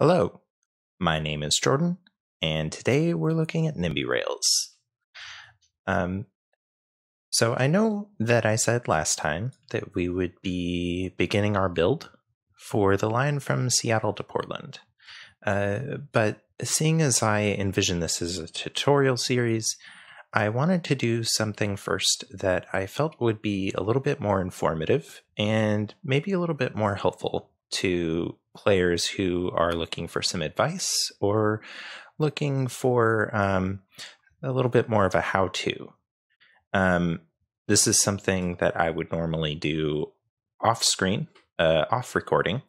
Hello, my name is Jordan, and today we're looking at NIMBY Rails. Um, so I know that I said last time that we would be beginning our build for the line from Seattle to Portland. Uh, but seeing as I envision this as a tutorial series, I wanted to do something first that I felt would be a little bit more informative and maybe a little bit more helpful to players who are looking for some advice or looking for um, a little bit more of a how to. Um, this is something that I would normally do off screen, uh, off recording.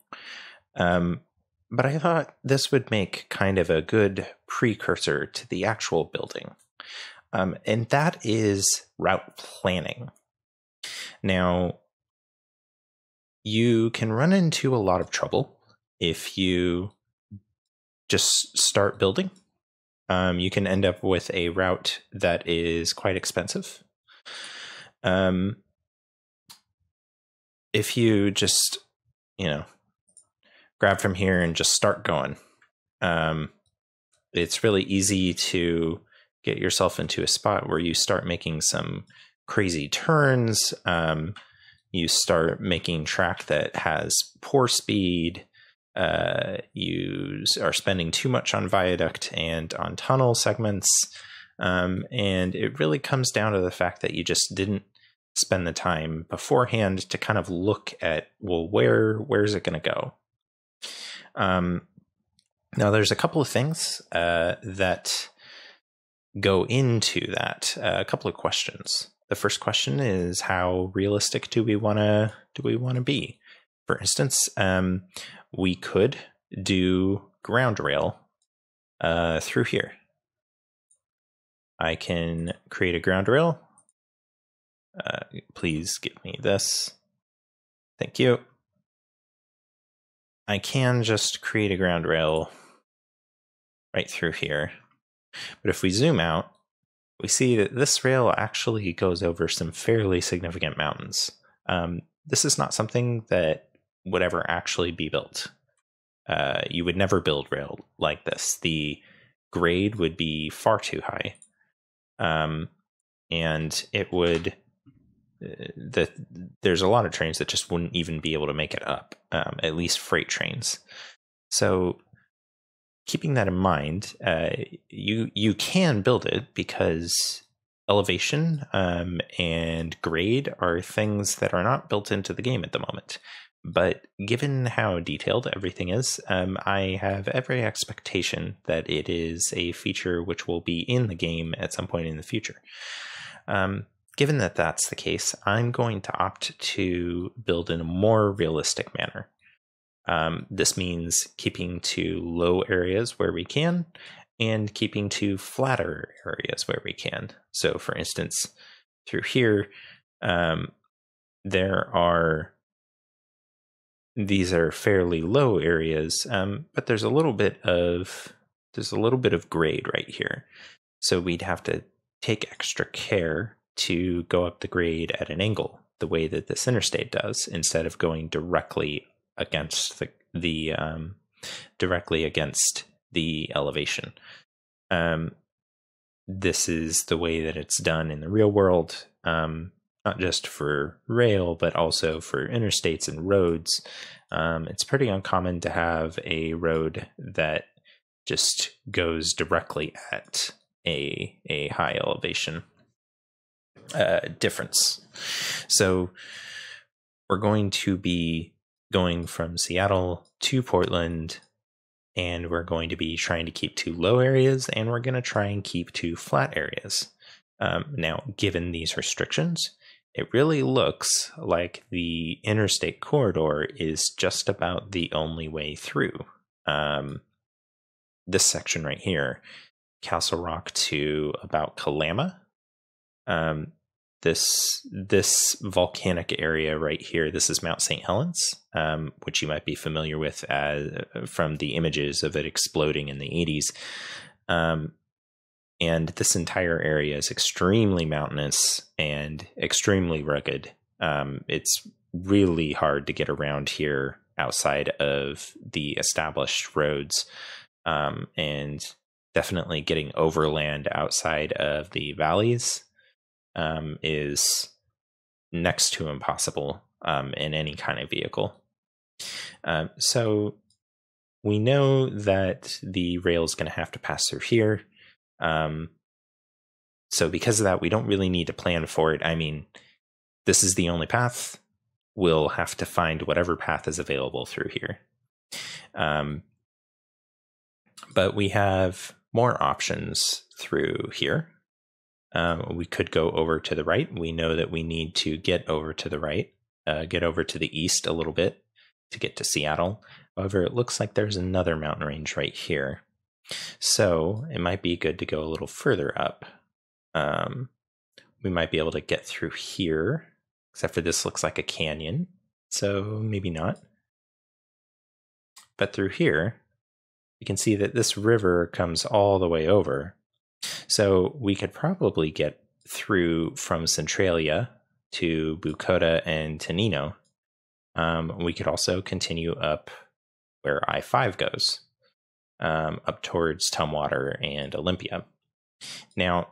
Um, but I thought this would make kind of a good precursor to the actual building. Um, and that is route planning. Now, you can run into a lot of trouble if you just start building. Um, you can end up with a route that is quite expensive. Um, if you just, you know, grab from here and just start going, um, it's really easy to get yourself into a spot where you start making some crazy turns. Um, you start making track that has poor speed. Uh, you are spending too much on viaduct and on tunnel segments. Um, and it really comes down to the fact that you just didn't spend the time beforehand to kind of look at well where where's it going to go um, now there's a couple of things uh, that go into that uh, a couple of questions the first question is how realistic do we want to do we want to be? For instance, um, we could do ground rail uh, through here. I can create a ground rail. Uh, please give me this. Thank you. I can just create a ground rail right through here. But if we zoom out, we see that this rail actually goes over some fairly significant mountains. Um, this is not something that would ever actually be built. Uh, you would never build rail like this. The grade would be far too high, um, and it would. Uh, the, there's a lot of trains that just wouldn't even be able to make it up, um, at least freight trains. So keeping that in mind, uh, you you can build it because elevation um, and grade are things that are not built into the game at the moment. But given how detailed everything is, um, I have every expectation that it is a feature which will be in the game at some point in the future. Um, given that that's the case, I'm going to opt to build in a more realistic manner. Um, this means keeping to low areas where we can and keeping to flatter areas where we can. So, for instance, through here, um, there are these are fairly low areas, um, but there's a little bit of there's a little bit of grade right here. So we'd have to take extra care to go up the grade at an angle, the way that this interstate does, instead of going directly against the the um, directly against the elevation. Um, this is the way that it's done in the real world, um, not just for rail, but also for interstates and roads. Um, it's pretty uncommon to have a road that just goes directly at a a high elevation uh, difference. So we're going to be going from Seattle to Portland, and we're going to be trying to keep to low areas, and we're going to try and keep to flat areas. Um, now, given these restrictions, it really looks like the interstate corridor is just about the only way through. Um, this section right here, Castle Rock to about Kalama. Um, this this volcanic area right here. This is Mount St. Helens, um, which you might be familiar with as, from the images of it exploding in the 80s. Um, and this entire area is extremely mountainous and extremely rugged. Um, it's really hard to get around here outside of the established roads um, and definitely getting overland outside of the valleys um, is next to impossible um, in any kind of vehicle. Um, so we know that the rail is going to have to pass through here. Um, so because of that, we don't really need to plan for it. I mean, this is the only path. We'll have to find whatever path is available through here. Um, but we have more options through here. Um, we could go over to the right. We know that we need to get over to the right, uh, get over to the east a little bit to get to Seattle. However, it looks like there's another mountain range right here. So it might be good to go a little further up. Um, we might be able to get through here, except for this looks like a canyon. So maybe not. But through here, you can see that this river comes all the way over. So we could probably get through from Centralia to Bucoda and Tenino. Um, we could also continue up where I 5 goes, um, up towards Tumwater and Olympia. Now,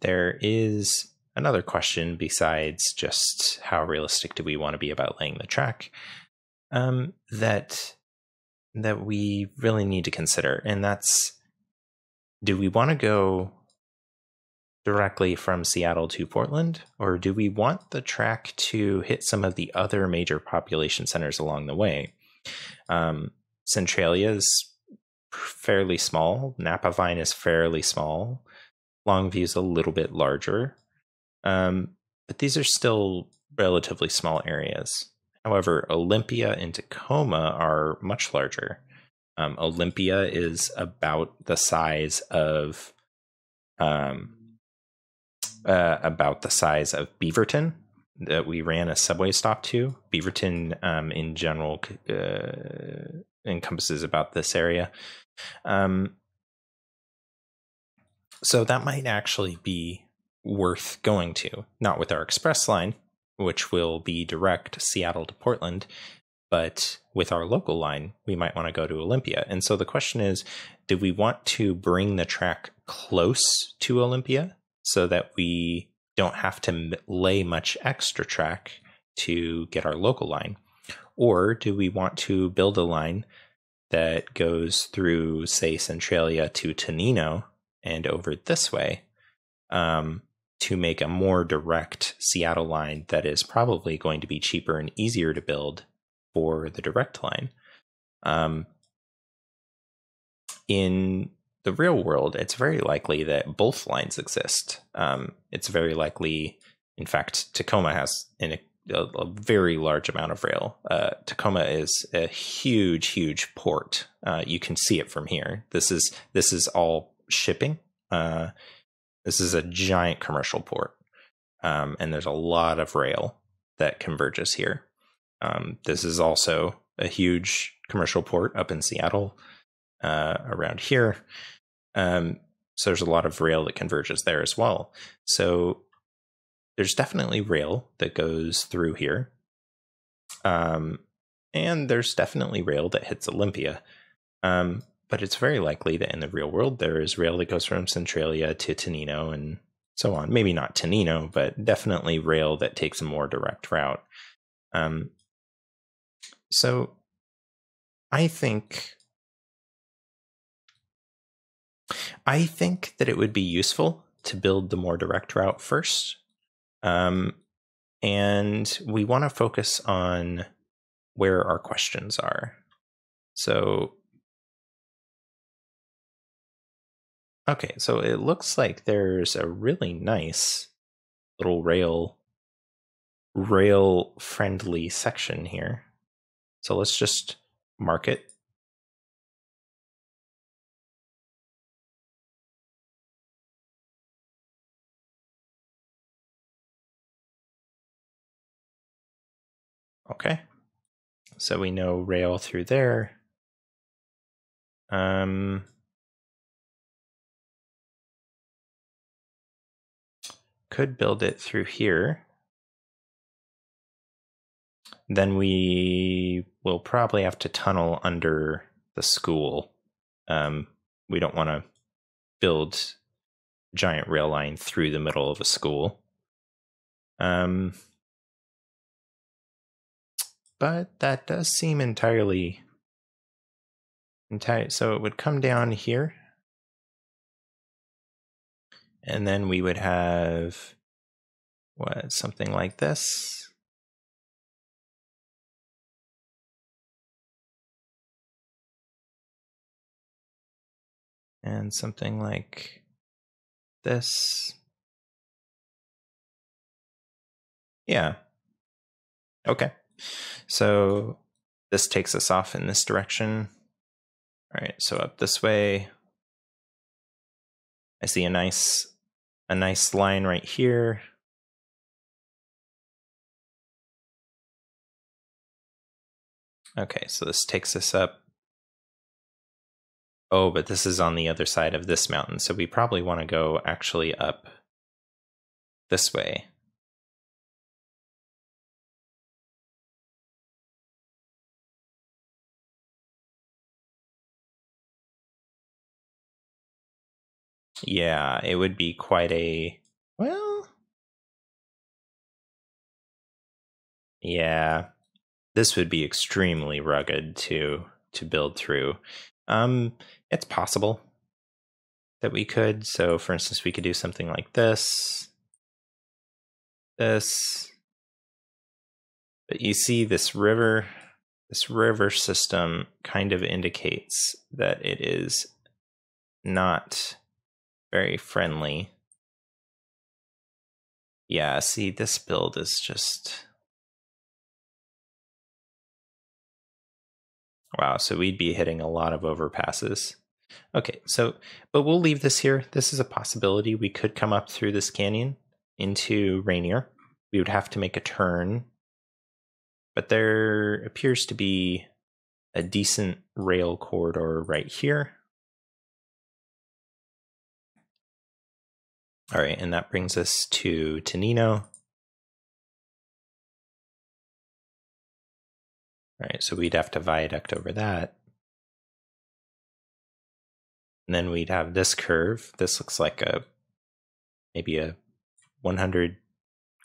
there is another question besides just how realistic do we want to be about laying the track um, that that we really need to consider, and that's do we want to go directly from Seattle to Portland, or do we want the track to hit some of the other major population centers along the way? Um, fairly small. Napavine is fairly small. Longview is a little bit larger. Um, but these are still relatively small areas. However, Olympia and Tacoma are much larger. Um, Olympia is about the size of um, uh, about the size of Beaverton that we ran a subway stop to. Beaverton, um, in general, uh, encompasses about this area. Um, so that might actually be worth going to, not with our express line, which will be direct Seattle to Portland, but with our local line, we might want to go to Olympia. And so the question is do we want to bring the track close to Olympia so that we don't have to lay much extra track to get our local line? Or do we want to build a line that goes through, say, Centralia to Tenino and over this way um, to make a more direct Seattle line that is probably going to be cheaper and easier to build for the direct line? Um, in the real world, it's very likely that both lines exist. Um, it's very likely, in fact, Tacoma has an, a, a, very large amount of rail. Uh, Tacoma is a huge, huge port. Uh, you can see it from here. This is this is all shipping. Uh, this is a giant commercial port, um, and there's a lot of rail that converges here. Um, this is also a huge commercial port up in Seattle uh, around here. Um, so there's a lot of rail that converges there as well. So there's definitely rail that goes through here. Um, and there's definitely rail that hits Olympia. Um, but it's very likely that in the real world there is rail that goes from Centralia to Tenino and so on. Maybe not Tenino, but definitely rail that takes a more direct route. Um, so I think I think that it would be useful to build the more direct route first. Um, and we want to focus on where our questions are. So, okay, so it looks like there's a really nice little rail rail friendly section here. So let's just mark it Okay. So we know rail through there. Um, could build it through here. then we will probably have to tunnel under the school. Um, we don't want to build giant rail line through the middle of a school. Um, but that does seem entirely entire. So it would come down here, and then we would have what something like this. And something like this. Yeah. Okay. So this takes us off in this direction. All right, so up this way. I see a nice a nice line right here. Okay, so this takes us up. Oh, but this is on the other side of this mountain, so we probably want to go actually up this way. Yeah, it would be quite a well. Yeah, this would be extremely rugged to to build through. Um, it's possible that we could. So, for instance, we could do something like this, this. But you see, this river, this river system kind of indicates that it is not very friendly. Yeah, see, this build is just. Wow, so we'd be hitting a lot of overpasses. Okay, so, but we'll leave this here. This is a possibility. We could come up through this canyon into Rainier. We would have to make a turn, but there appears to be a decent rail corridor right here. All right, and that brings us to Tenino. All right, so we'd have to viaduct over that. And then we'd have this curve. This looks like a maybe a 100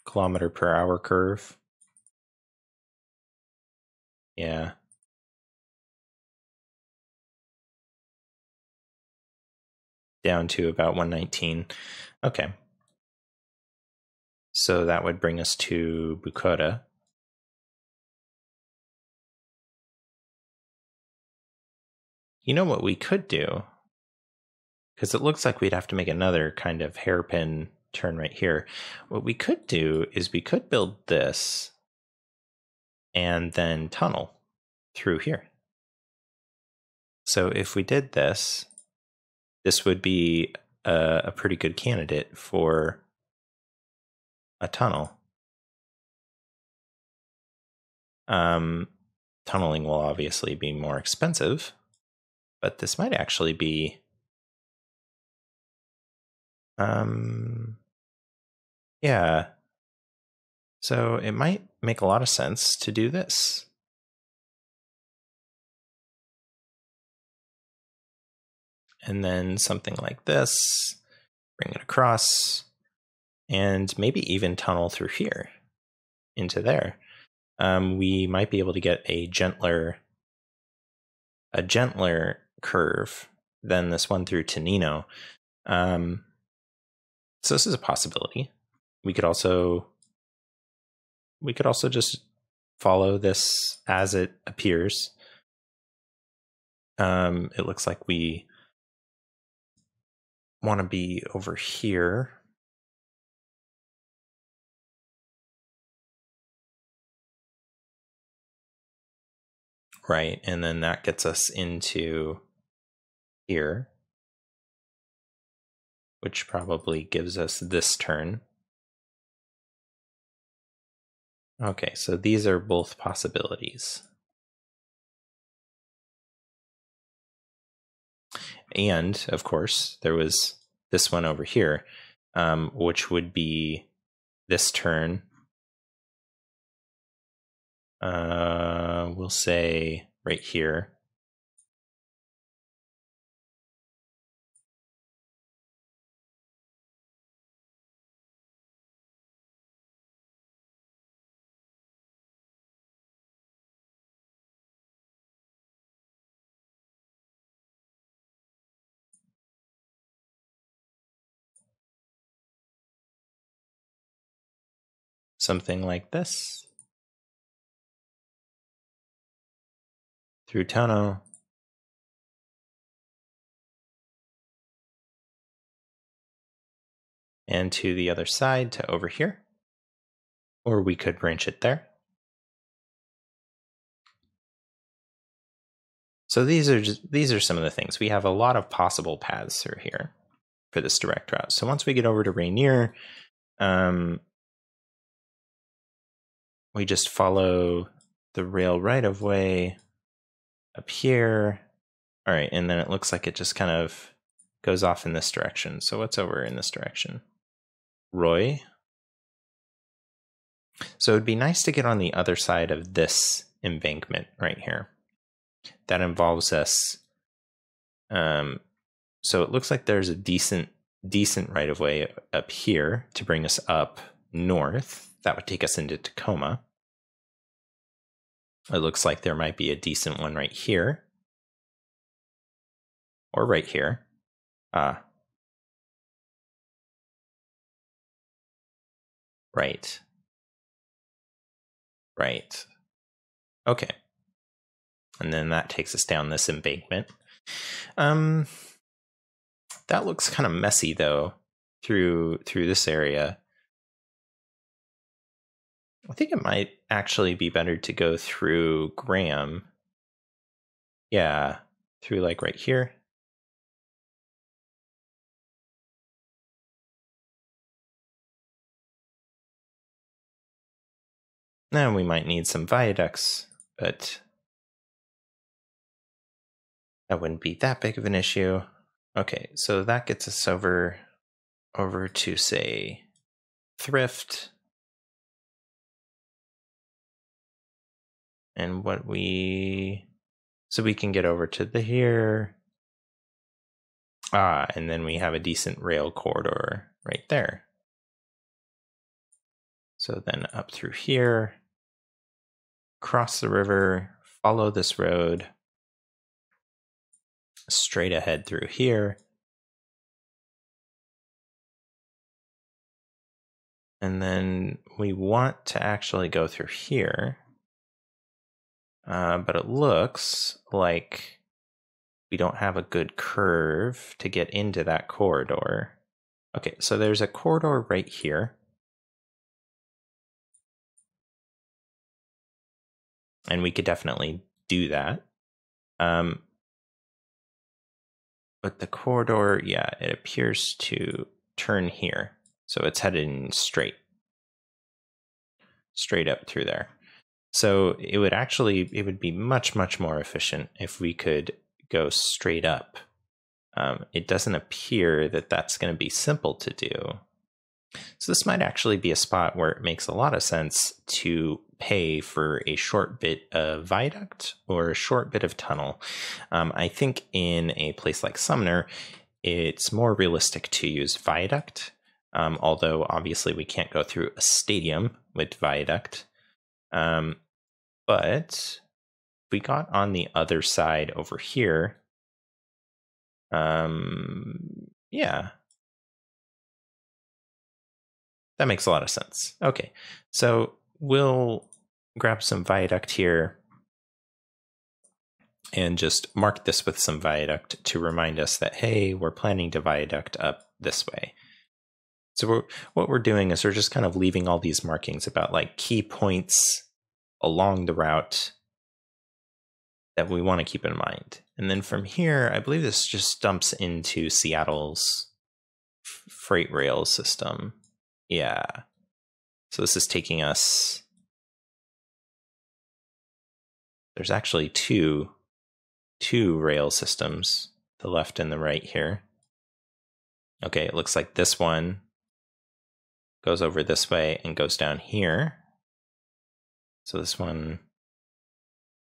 kilometer per hour curve. Yeah. Down to about 119. Okay. So that would bring us to Bucoda. You know what we could do? Because it looks like we'd have to make another kind of hairpin turn right here. What we could do is we could build this and then tunnel through here. So if we did this, this would be a, a pretty good candidate for a tunnel. Um, tunneling will obviously be more expensive, but this might actually be. Um, yeah. So it might make a lot of sense to do this. And then something like this, bring it across, and maybe even tunnel through here into there. Um, we might be able to get a gentler, a gentler curve than this one through Tenino. Um, so this is a possibility. We could also, we could also just follow this as it appears. Um, it looks like we want to be over here. Right, and then that gets us into here, which probably gives us this turn. Okay, so these are both possibilities. And of course, there was this one over here, um, which would be this turn. Uh, we'll say right here. Something like this. Through tunnel. And to the other side to over here. Or we could branch it there. So these are just, these are some of the things. We have a lot of possible paths through here for this direct route. So once we get over to Rainier, um, we just follow the rail right of way up here. All right, and then it looks like it just kind of goes off in this direction. So what's over in this direction? Roy. So it'd be nice to get on the other side of this embankment right here. That involves us. Um, so it looks like there's a decent, decent right of way up here to bring us up north. That would take us into Tacoma. It looks like there might be a decent one right here. Or right here. Uh, right. Right. Okay. And then that takes us down this embankment. Um, that looks kind of messy though through through this area. I think it might actually be better to go through Graham. Yeah, through like right here. Now we might need some viaducts, but that wouldn't be that big of an issue. Okay, so that gets us over over to say thrift. And what we so we can get over to the here. Ah and then we have a decent rail corridor right there. So then up through here cross the river follow this road straight ahead through here. And then we want to actually go through here uh, but it looks like we don't have a good curve to get into that corridor. Okay, so there's a corridor right here. And we could definitely do that. Um, but the corridor, yeah, it appears to turn here. So it's heading straight. Straight up through there. So it would actually it would be much much more efficient if we could go straight up. Um, it doesn't appear that that's going to be simple to do. So this might actually be a spot where it makes a lot of sense to pay for a short bit of viaduct or a short bit of tunnel. Um, I think in a place like Sumner, it's more realistic to use viaduct, um, although obviously we can't go through a stadium with viaduct. Um, but we got on the other side over here. Um, yeah. That makes a lot of sense. Okay, so we'll grab some viaduct here and just mark this with some viaduct to remind us that, hey, we're planning to viaduct up this way. So we're, what we're doing is we're just kind of leaving all these markings about like key points along the route that we want to keep in mind. And then from here, I believe this just dumps into Seattle's freight rail system. Yeah. So this is taking us. There's actually two two rail systems, the left and the right here. Okay, it looks like this one goes over this way and goes down here. So this one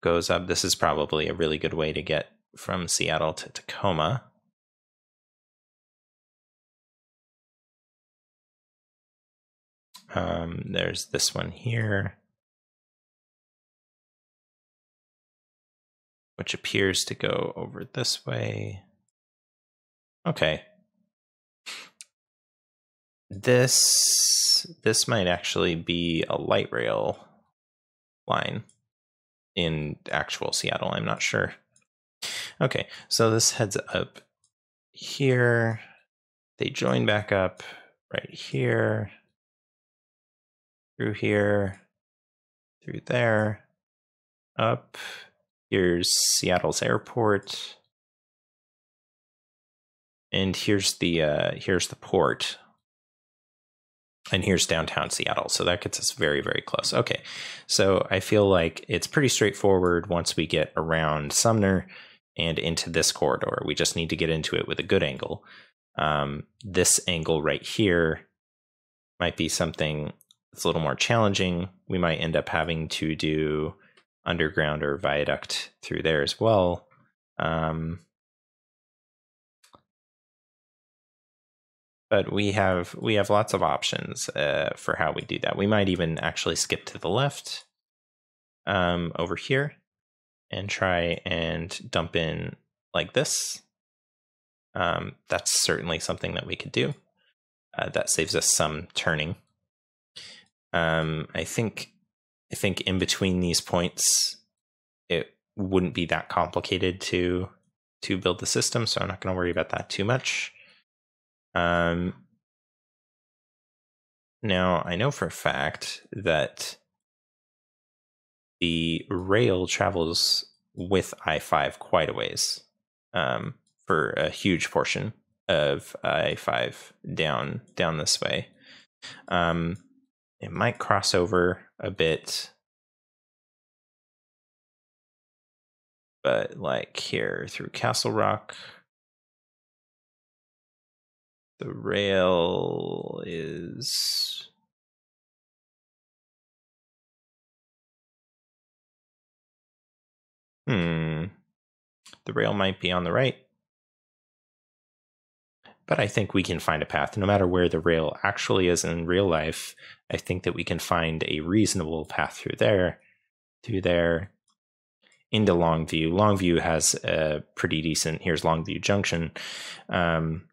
goes up. This is probably a really good way to get from Seattle to Tacoma. Um, there's this one here, which appears to go over this way. Okay. This this might actually be a light rail line in actual Seattle. I'm not sure. Okay, so this heads up here. They join back up right here, through here, through there, up. Here's Seattle's airport. And here's the uh, here's the port and here's downtown Seattle. So that gets us very, very close. Okay. So I feel like it's pretty straightforward once we get around Sumner and into this corridor. We just need to get into it with a good angle. Um, this angle right here might be something that's a little more challenging. We might end up having to do underground or viaduct through there as well. Um, but we have we have lots of options uh, for how we do that. We might even actually skip to the left um, over here and try and dump in like this. Um, that's certainly something that we could do. Uh, that saves us some turning. Um, I think I think in between these points, it wouldn't be that complicated to to build the system, so I'm not going to worry about that too much. Um, now, I know for a fact that the rail travels with I 5 quite a ways um, for a huge portion of I 5 down down this way. Um, it might cross over a bit, but like here through Castle Rock, the rail is Hmm. The rail might be on the right. But I think we can find a path. No matter where the rail actually is in real life, I think that we can find a reasonable path through there, through there, into Longview. Longview has a pretty decent, here's Longview Junction. Um,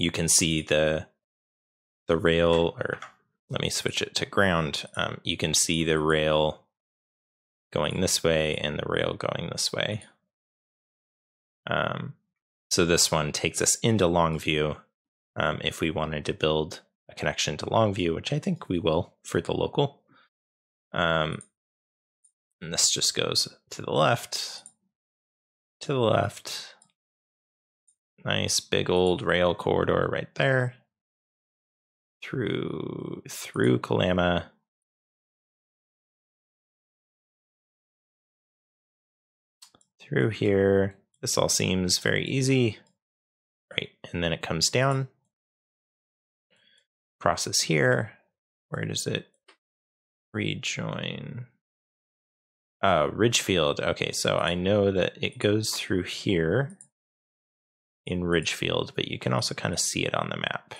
you can see the the rail or let me switch it to ground. Um, you can see the rail going this way and the rail going this way. Um, so this one takes us into longview. Um, if we wanted to build a connection to longview which i think we will for the local. Um, and this just goes to the left to the left Nice big old rail corridor right there. Through through Kalama. Through here. This all seems very easy. Right, and then it comes down. Process here. Where does it rejoin? Uh, Ridgefield. Okay, so I know that it goes through here in Ridgefield, but you can also kind of see it on the map.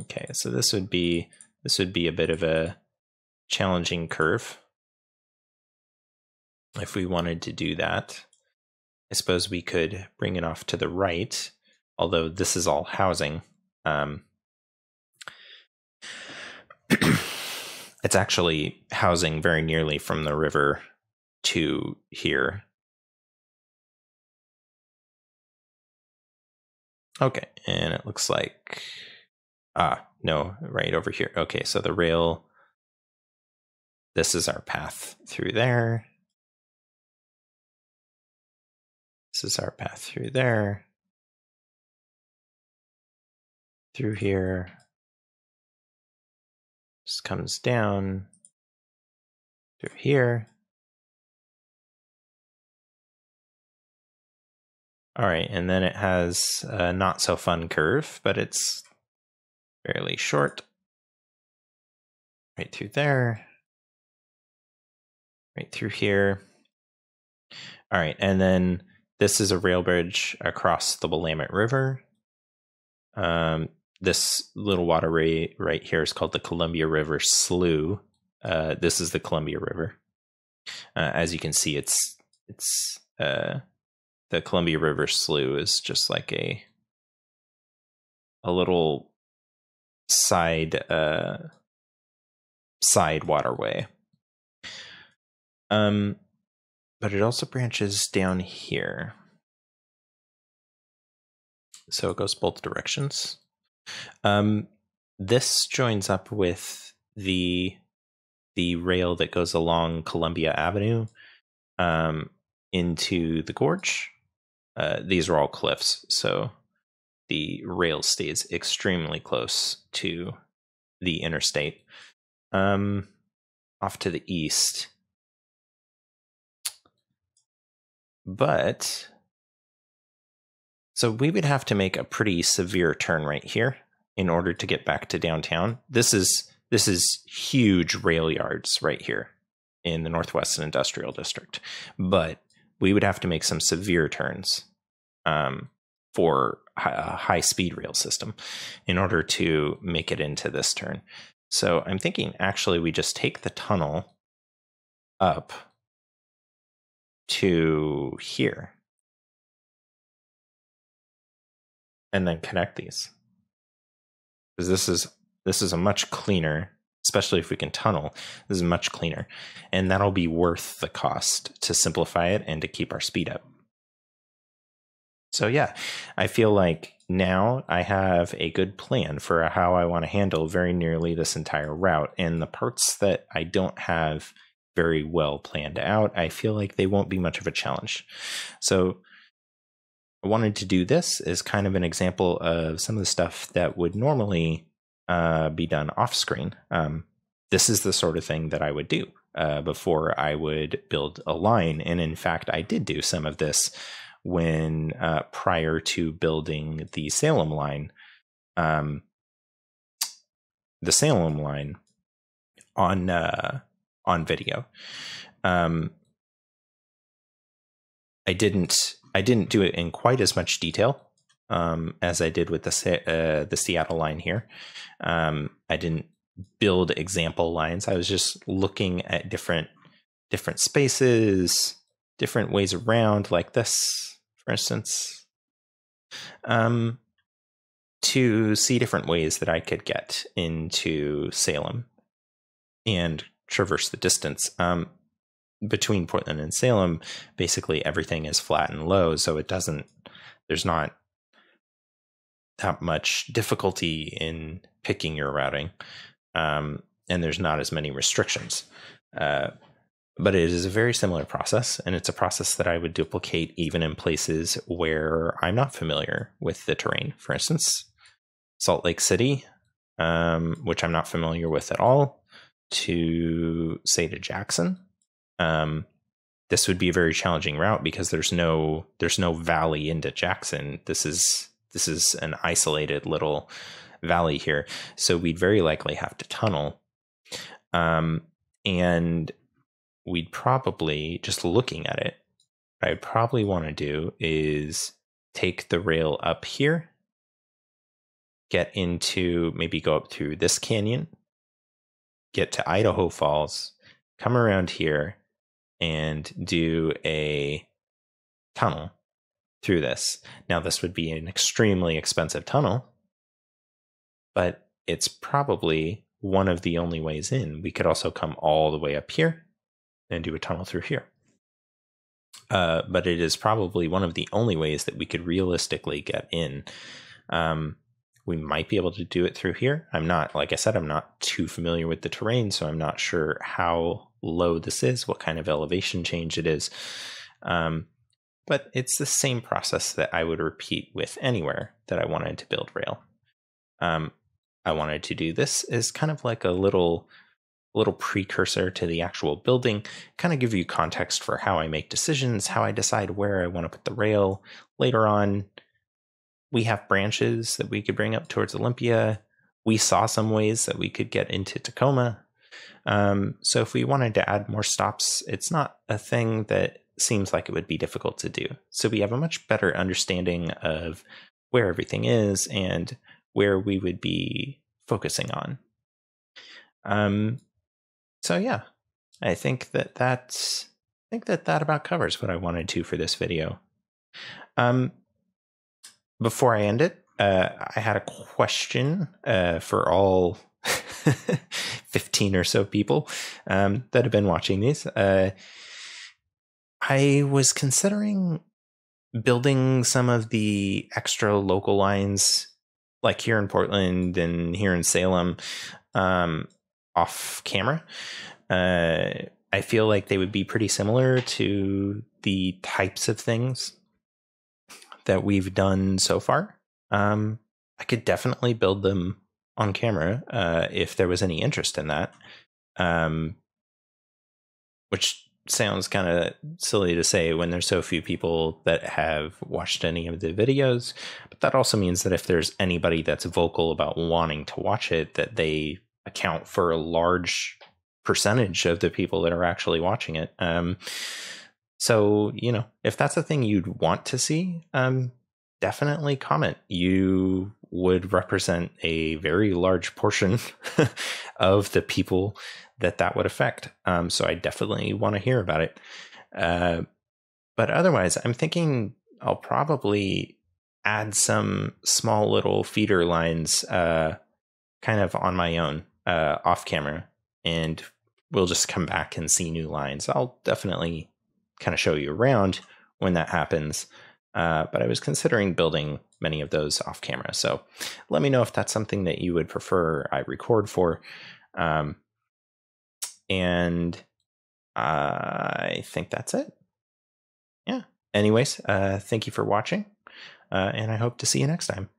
Okay, so this would be this would be a bit of a challenging curve. If we wanted to do that, I suppose we could bring it off to the right, although this is all housing. Um, it's actually housing very nearly from the river to here. Okay, and it looks like ah no, right over here. Okay, so the rail. This is our path through there. This is our path through there. Through here. Just comes down through here. All right, and then it has a not so fun curve, but it's fairly short. Right through there. right through here. All right, and then this is a rail bridge across the Willamette River. Um, this little waterway right here is called the Columbia River Slough. Uh, this is the Columbia River. Uh, as you can see, it's it's uh, the Columbia River Slough is just like a a little side uh, side waterway. Um, but it also branches down here. So it goes both directions. Um, this joins up with the the rail that goes along Columbia Avenue um, into the gorge. Uh, these are all cliffs, so the rail stays extremely close to the interstate. Um, off to the east. But so we would have to make a pretty severe turn right here in order to get back to downtown. This is this is huge rail yards right here in the Northwest Industrial District. But we would have to make some severe turns um, for a high speed rail system in order to make it into this turn. So I'm thinking actually we just take the tunnel up to here. And then connect these. Because this is this is a much cleaner especially if we can tunnel this is much cleaner. And that'll be worth the cost to simplify it and to keep our speed up so yeah i feel like now i have a good plan for how i want to handle very nearly this entire route and the parts that i don't have very well planned out i feel like they won't be much of a challenge so I wanted to do this as kind of an example of some of the stuff that would normally uh, be done off screen. Um, this is the sort of thing that I would do uh, before I would build a line. And in fact, I did do some of this when uh, prior to building the Salem line. Um, the Salem line on uh, on video. Um, I didn't I didn't do it in quite as much detail um, as I did with the uh, the Seattle line here. Um, I didn't build example lines. I was just looking at different different spaces, different ways around, like this, for instance, um, to see different ways that I could get into Salem and traverse the distance. Um, between Portland and Salem, basically everything is flat and low, so it doesn't. There's not that much difficulty in picking your routing, um, and there's not as many restrictions. Uh, but it is a very similar process, and it's a process that I would duplicate even in places where I'm not familiar with the terrain. For instance, Salt Lake City, um, which I'm not familiar with at all, to say to Jackson, um, this would be a very challenging route because there's no there's no valley into Jackson. This is this is an isolated little valley here, so we'd very likely have to tunnel. Um, and we'd probably just looking at it, I'd probably want to do is take the rail up here, get into maybe go up through this canyon, get to Idaho Falls, come around here, and do a tunnel through this. Now, this would be an extremely expensive tunnel, but it's probably one of the only ways in. We could also come all the way up here and do a tunnel through here. Uh, but it is probably one of the only ways that we could realistically get in. Um, we might be able to do it through here. I'm not, like I said, I'm not too familiar with the terrain, so I'm not sure how low this is, what kind of elevation change it is. Um, but it's the same process that I would repeat with anywhere that I wanted to build Rail. Um, I wanted to do this as kind of like a little little precursor to the actual building, kind of give you context for how I make decisions, how I decide where I want to put the rail. Later on, we have branches that we could bring up towards Olympia. We saw some ways that we could get into Tacoma. Um, so if we wanted to add more stops, it's not a thing that seems like it would be difficult to do. So we have a much better understanding of where everything is and where we would be focusing on. Um, so yeah, I think that that's I think that that about covers what I wanted to for this video. Um, before I end it, uh, I had a question uh, for all 15 or so people um, that have been watching these. Uh, I was considering building some of the extra local lines, like here in Portland and here in Salem, um, off camera. Uh, I feel like they would be pretty similar to the types of things that we've done so far. Um, I could definitely build them on camera uh, if there was any interest in that. Um, which sounds kind of silly to say when there's so few people that have watched any of the videos, but that also means that if there's anybody that's vocal about wanting to watch it, that they account for a large percentage of the people that are actually watching it. Um, so, you know, if that's a thing you'd want to see, um, definitely comment. You would represent a very large portion of the people that that would affect. Um, so I definitely want to hear about it. Uh, but otherwise, I'm thinking I'll probably add some small little feeder lines uh, kind of on my own uh, off camera, and we'll just come back and see new lines. I'll definitely kind of show you around when that happens. Uh, but I was considering building many of those off camera. So let me know if that's something that you would prefer I record for. Um, and I think that's it. Yeah. Anyways, uh, thank you for watching, uh, and I hope to see you next time.